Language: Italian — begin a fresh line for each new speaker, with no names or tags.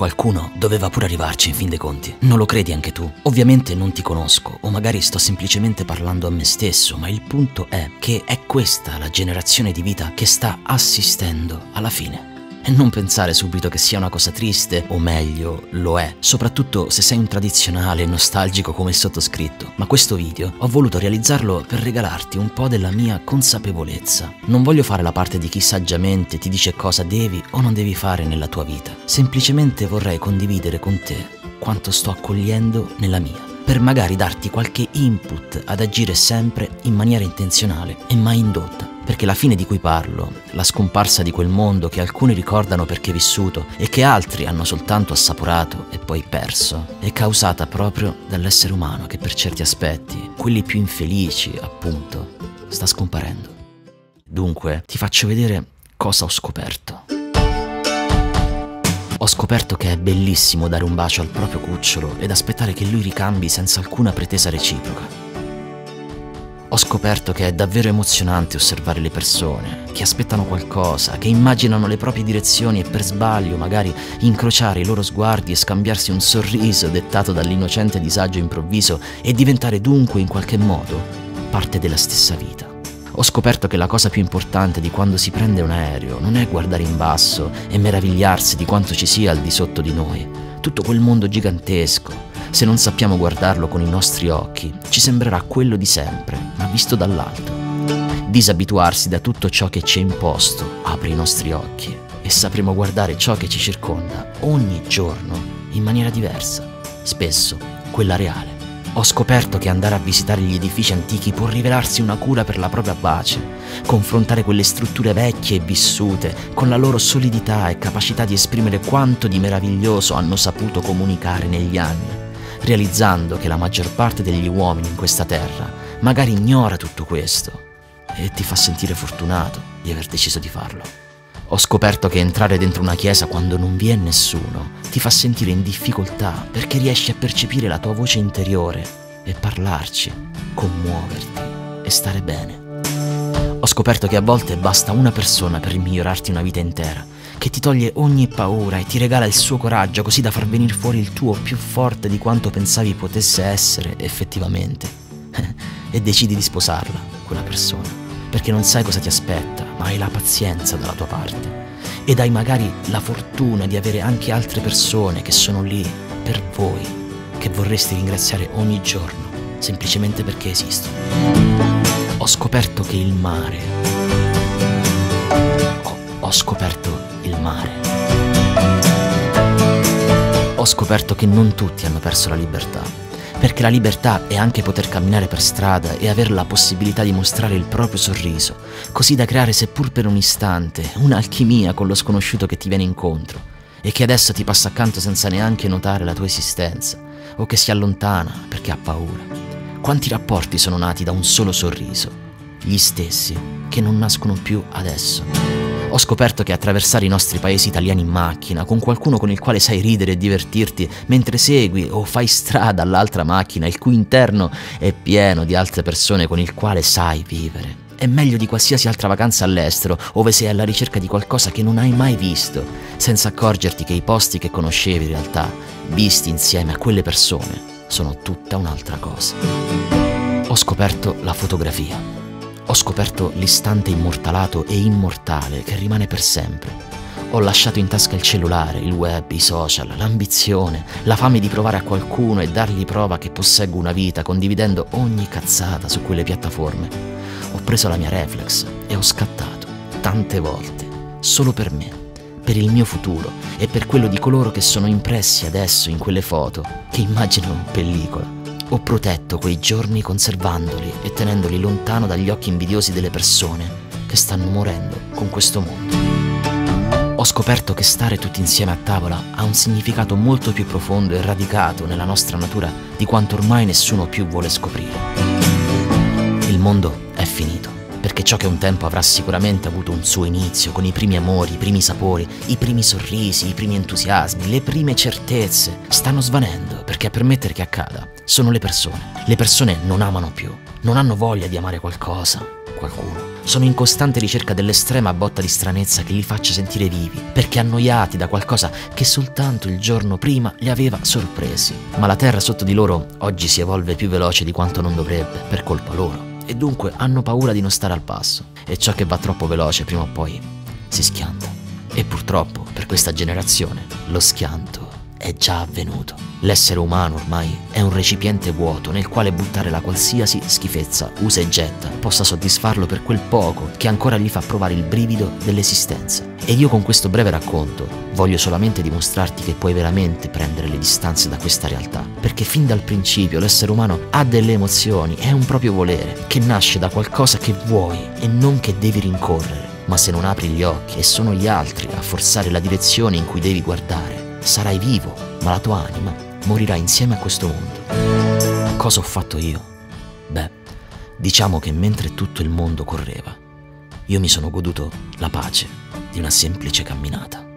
qualcuno doveva pure arrivarci in fin dei conti. Non lo credi anche tu? Ovviamente non ti conosco, o magari sto semplicemente parlando a me stesso, ma il punto è che è questa la generazione di vita che sta assistendo alla fine. E non pensare subito che sia una cosa triste, o meglio, lo è, soprattutto se sei un tradizionale e nostalgico come il sottoscritto. Ma questo video ho voluto realizzarlo per regalarti un po' della mia consapevolezza. Non voglio fare la parte di chi saggiamente ti dice cosa devi o non devi fare nella tua vita. Semplicemente vorrei condividere con te quanto sto accogliendo nella mia per magari darti qualche input ad agire sempre in maniera intenzionale e mai indotta perché la fine di cui parlo, la scomparsa di quel mondo che alcuni ricordano perché vissuto e che altri hanno soltanto assaporato e poi perso, è causata proprio dall'essere umano che per certi aspetti, quelli più infelici appunto, sta scomparendo. Dunque, ti faccio vedere cosa ho scoperto. Ho scoperto che è bellissimo dare un bacio al proprio cucciolo ed aspettare che lui ricambi senza alcuna pretesa reciproca. Ho scoperto che è davvero emozionante osservare le persone, che aspettano qualcosa, che immaginano le proprie direzioni e per sbaglio magari incrociare i loro sguardi e scambiarsi un sorriso dettato dall'innocente disagio improvviso e diventare dunque in qualche modo parte della stessa vita. Ho scoperto che la cosa più importante di quando si prende un aereo non è guardare in basso e meravigliarsi di quanto ci sia al di sotto di noi, tutto quel mondo gigantesco, se non sappiamo guardarlo con i nostri occhi, ci sembrerà quello di sempre, ma visto dall'alto. Disabituarsi da tutto ciò che ci è imposto apre i nostri occhi e sapremo guardare ciò che ci circonda ogni giorno in maniera diversa, spesso quella reale. Ho scoperto che andare a visitare gli edifici antichi può rivelarsi una cura per la propria pace, confrontare quelle strutture vecchie e vissute con la loro solidità e capacità di esprimere quanto di meraviglioso hanno saputo comunicare negli anni realizzando che la maggior parte degli uomini in questa terra magari ignora tutto questo e ti fa sentire fortunato di aver deciso di farlo. Ho scoperto che entrare dentro una chiesa quando non vi è nessuno ti fa sentire in difficoltà perché riesci a percepire la tua voce interiore e parlarci, commuoverti e stare bene. Ho scoperto che a volte basta una persona per migliorarti una vita intera che ti toglie ogni paura e ti regala il suo coraggio così da far venire fuori il tuo più forte di quanto pensavi potesse essere effettivamente. e decidi di sposarla, quella persona, perché non sai cosa ti aspetta, ma hai la pazienza dalla tua parte. Ed hai magari la fortuna di avere anche altre persone che sono lì per voi, che vorresti ringraziare ogni giorno, semplicemente perché esistono. Ho scoperto che il mare... Ho, ho scoperto il mare. Ho scoperto che non tutti hanno perso la libertà, perché la libertà è anche poter camminare per strada e avere la possibilità di mostrare il proprio sorriso, così da creare seppur per un istante un'alchimia con lo sconosciuto che ti viene incontro e che adesso ti passa accanto senza neanche notare la tua esistenza o che si allontana perché ha paura. Quanti rapporti sono nati da un solo sorriso? Gli stessi che non nascono più adesso. Ho scoperto che attraversare i nostri paesi italiani in macchina, con qualcuno con il quale sai ridere e divertirti mentre segui o fai strada all'altra macchina, il cui interno è pieno di altre persone con il quale sai vivere. È meglio di qualsiasi altra vacanza all'estero, ove sei alla ricerca di qualcosa che non hai mai visto, senza accorgerti che i posti che conoscevi in realtà, visti insieme a quelle persone, sono tutta un'altra cosa. Ho scoperto la fotografia ho scoperto l'istante immortalato e immortale che rimane per sempre. Ho lasciato in tasca il cellulare, il web, i social, l'ambizione, la fame di provare a qualcuno e dargli prova che posseggo una vita condividendo ogni cazzata su quelle piattaforme. Ho preso la mia reflex e ho scattato, tante volte, solo per me, per il mio futuro e per quello di coloro che sono impressi adesso in quelle foto, che immagino pellicola. Ho protetto quei giorni conservandoli e tenendoli lontano dagli occhi invidiosi delle persone che stanno morendo con questo mondo. Ho scoperto che stare tutti insieme a tavola ha un significato molto più profondo e radicato nella nostra natura di quanto ormai nessuno più vuole scoprire. Il mondo è finito perché ciò che un tempo avrà sicuramente avuto un suo inizio con i primi amori, i primi sapori, i primi sorrisi, i primi entusiasmi, le prime certezze, stanno svanendo perché a permettere che accada sono le persone. Le persone non amano più, non hanno voglia di amare qualcosa, qualcuno. Sono in costante ricerca dell'estrema botta di stranezza che li faccia sentire vivi, perché annoiati da qualcosa che soltanto il giorno prima li aveva sorpresi. Ma la terra sotto di loro oggi si evolve più veloce di quanto non dovrebbe, per colpa loro. E dunque hanno paura di non stare al passo. E ciò che va troppo veloce prima o poi si schianta. E purtroppo, per questa generazione, lo schianto è già avvenuto. L'essere umano ormai è un recipiente vuoto nel quale buttare la qualsiasi schifezza usa e getta possa soddisfarlo per quel poco che ancora gli fa provare il brivido dell'esistenza. E io con questo breve racconto voglio solamente dimostrarti che puoi veramente prendere le distanze da questa realtà, perché fin dal principio l'essere umano ha delle emozioni, è un proprio volere, che nasce da qualcosa che vuoi e non che devi rincorrere. Ma se non apri gli occhi e sono gli altri a forzare la direzione in cui devi guardare, sarai vivo, ma la tua anima morirà insieme a questo mondo. Cosa ho fatto io? Beh, diciamo che mentre tutto il mondo correva, io mi sono goduto la pace di una semplice camminata.